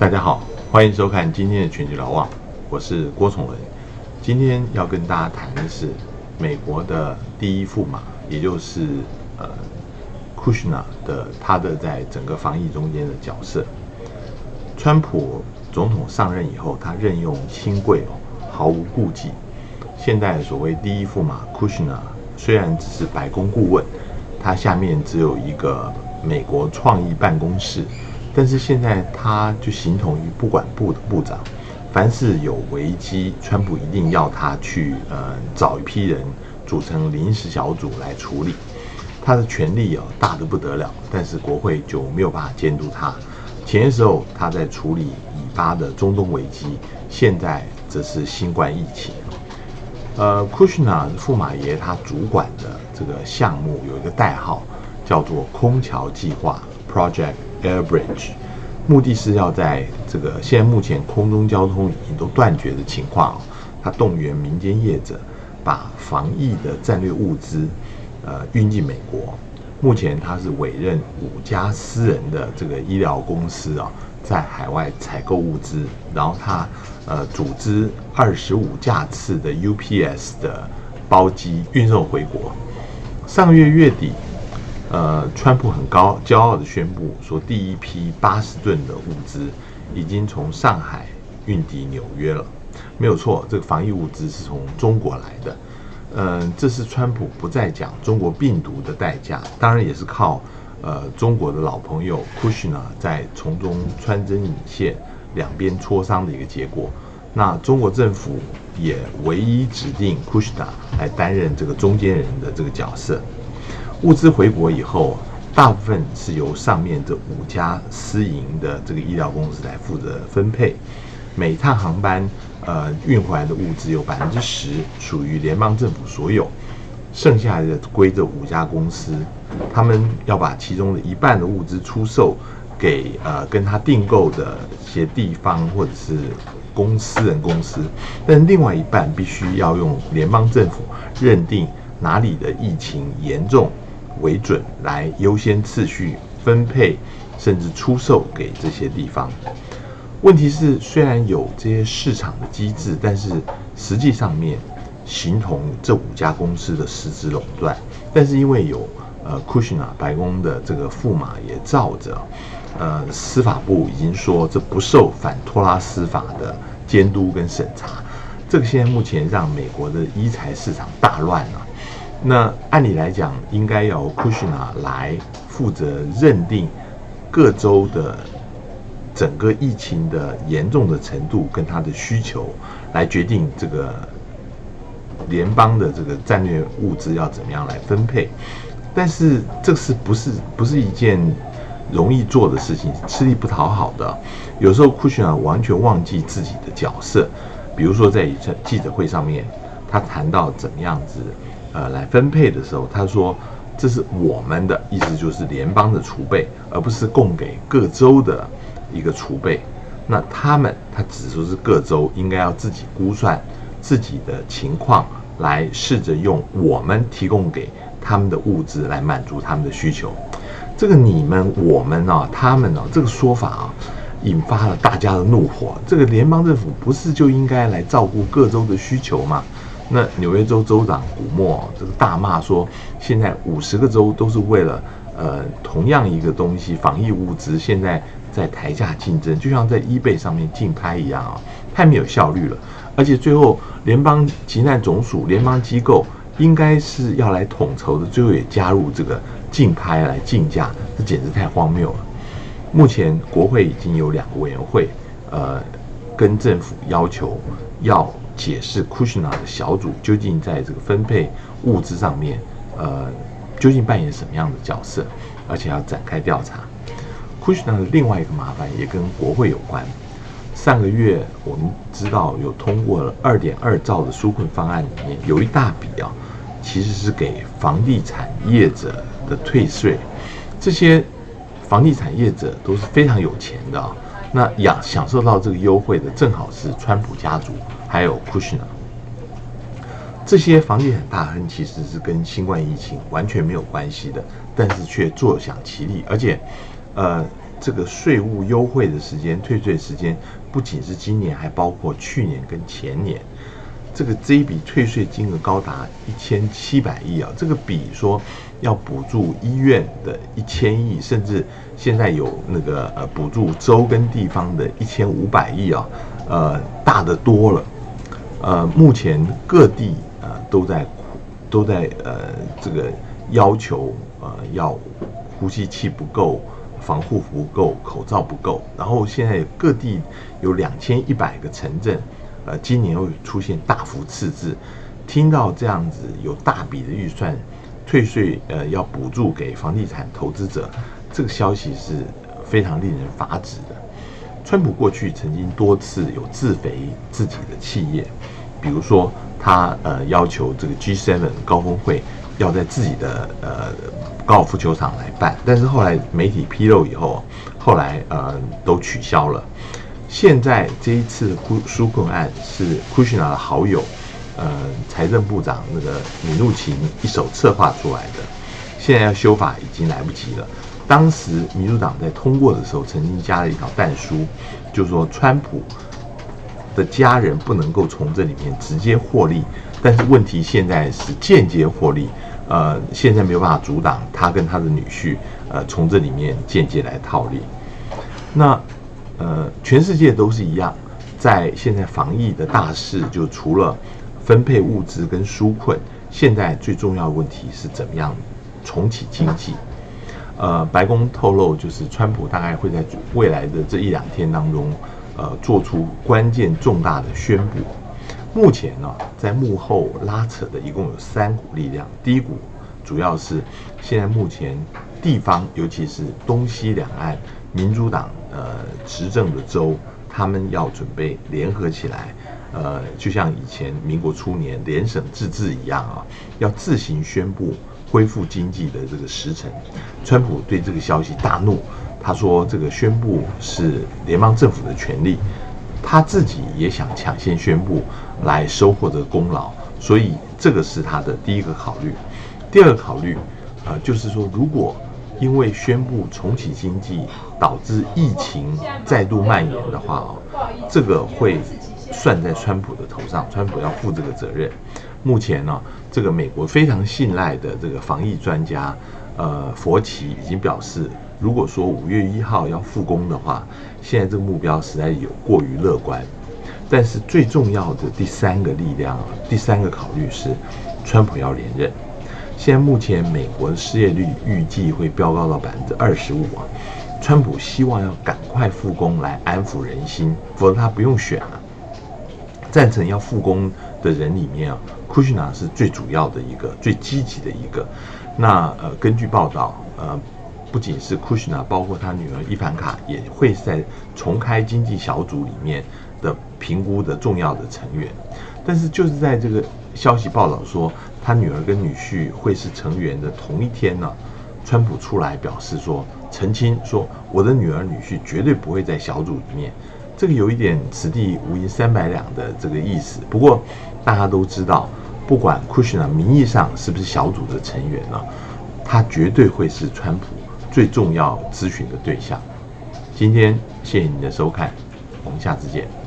大家好，欢迎收看今天的全球老望，我是郭崇伦。今天要跟大家谈的是美国的第一驸马，也就是呃库什纳的他的在整个防疫中间的角色。川普总统上任以后，他任用亲贵哦，毫无顾忌。现在所谓第一驸马库什纳，虽然只是白宫顾问，他下面只有一个美国创意办公室。但是现在他就形同于不管部的部长，凡是有危机，川普一定要他去呃找一批人组成临时小组来处理，他的权力啊大得不得了，但是国会就没有办法监督他。前些时候他在处理引发的中东危机，现在则是新冠疫情。呃，库什纳驸马爷他主管的这个项目有一个代号，叫做空桥计划 （Project）。Air Bridge，目的是要在这个现在目前空中交通已经都断绝的情况，他动员民间业者把防疫的战略物资，呃运进美国。目前他是委任五家私人的这个医疗公司啊，在海外采购物资，然后他呃组织二十五架次的 UPS 的包机运送回国。上个月月底。呃，川普很高骄傲的宣布说，第一批八十吨的物资已经从上海运抵纽约了。没有错，这个防疫物资是从中国来的。嗯，这是川普不再讲中国病毒的代价，当然也是靠呃中国的老朋友 Kushner 在从中穿针引线，两边磋商的一个结果。那中国政府也唯一指定 Kushner 来担任这个中间人的这个角色。物资回国以后，大部分是由上面这五家私营的这个医疗公司来负责分配。每趟航班，呃，运回来的物资有百分之十属于联邦政府所有，剩下的归这五家公司。他们要把其中的一半的物资出售给呃跟他订购的一些地方或者是公私人公司，但另外一半必须要用联邦政府认定哪里的疫情严重。为准来优先次序分配，甚至出售给这些地方。问题是，虽然有这些市场的机制，但是实际上面形同这五家公司的实质垄断。但是因为有呃库什纳白宫的这个驸马也罩着，呃司法部已经说这不受反托拉斯法的监督跟审查。这个现在目前让美国的医材市场大乱了。那按理来讲，应该由库什纳来负责认定各州的整个疫情的严重的程度跟他的需求，来决定这个联邦的这个战略物资要怎么样来分配。但是这是不是不是一件容易做的事情，吃力不讨好的。有时候库什纳完全忘记自己的角色，比如说在记者会上面，他谈到怎么样子。呃，来分配的时候，他说这是我们的意思，就是联邦的储备，而不是供给各州的一个储备。那他们，他只说是各州应该要自己估算自己的情况，来试着用我们提供给他们的物资来满足他们的需求。这个你们、我们啊，他们啊，这个说法啊，引发了大家的怒火。这个联邦政府不是就应该来照顾各州的需求吗？那纽约州州长古默这个大骂说，现在五十个州都是为了呃同样一个东西防疫物资，现在在台价竞争，就像在 eBay 上面竞拍一样啊，太没有效率了。而且最后联邦急难总署联邦机构应该是要来统筹的，最后也加入这个竞拍来竞价，这简直太荒谬了。目前国会已经有两个委员会，呃，跟政府要求要。解释 Kushner 的小组究竟在这个分配物资上面，呃，究竟扮演什么样的角色，而且要展开调查。Kushner 的另外一个麻烦也跟国会有关。上个月我们知道有通过了二点二兆的纾困方案，里面有一大笔啊，其实是给房地产业者的退税。这些房地产业者都是非常有钱的啊。那享享受到这个优惠的，正好是川普家族，还有 Kushner，。这些房地产大亨其实是跟新冠疫情完全没有关系的，但是却坐享其利。而且，呃，这个税务优惠的时间、退税时间，不仅是今年，还包括去年跟前年。这个这一笔退税金额高达一千七百亿啊！这个比说要补助医院的一千亿，甚至现在有那个呃补助州跟地方的一千五百亿啊，呃大的多了。呃，目前各地呃都在都在呃这个要求呃要呼吸器不够。防护服不够，口罩不够，然后现在各地有两千一百个城镇，呃，今年会出现大幅赤字。听到这样子有大笔的预算退税，呃，要补助给房地产投资者，这个消息是非常令人发指的。川普过去曾经多次有自肥自己的企业，比如说他呃要求这个 G7 高峰会要在自己的呃。高尔夫球场来办，但是后来媒体披露以后，后来呃都取消了。现在这一次库纾困案是库什纳的好友，呃财政部长那个米努琴一手策划出来的。现在要修法已经来不及了。当时民主党在通过的时候，曾经加了一条弹书，就说川普的家人不能够从这里面直接获利，但是问题现在是间接获利。呃，现在没有办法阻挡他跟他的女婿，呃，从这里面间接来套利。那，呃，全世界都是一样，在现在防疫的大事，就除了分配物资跟纾困，现在最重要的问题是怎么样重启经济。呃，白宫透露，就是川普大概会在未来的这一两天当中，呃，做出关键重大的宣布。目前呢，在幕后拉扯的一共有三股力量。第一股主要是现在目前地方，尤其是东西两岸民主党呃执政的州，他们要准备联合起来，呃，就像以前民国初年联省自治一样啊，要自行宣布恢复经济的这个时辰。川普对这个消息大怒，他说这个宣布是联邦政府的权利。他自己也想抢先宣布来收获这个功劳，所以这个是他的第一个考虑。第二个考虑，呃，就是说，如果因为宣布重启经济导致疫情再度蔓延的话哦，这个会算在川普的头上，川普要负这个责任。目前呢，这个美国非常信赖的这个防疫专家，呃，佛奇已经表示。如果说五月一号要复工的话，现在这个目标实在有过于乐观。但是最重要的第三个力量，第三个考虑是，川普要连任。现在目前美国的失业率预计会飙高到百分之二十五啊，川普希望要赶快复工来安抚人心，否则他不用选了。赞成要复工的人里面啊，Kushina 是最主要的一个、最积极的一个。那呃，根据报道，呃。不仅是 Kushina，，包括他女儿伊凡卡也会在重开经济小组里面的评估的重要的成员。但是就是在这个消息报道说他女儿跟女婿会是成员的同一天呢，川普出来表示说澄清说我的女儿女婿绝对不会在小组里面。这个有一点此地无银三百两的这个意思。不过大家都知道，不管库什纳名义上是不是小组的成员呢，他绝对会是川普。最重要咨询的对象。今天谢谢你的收看，我们下次见。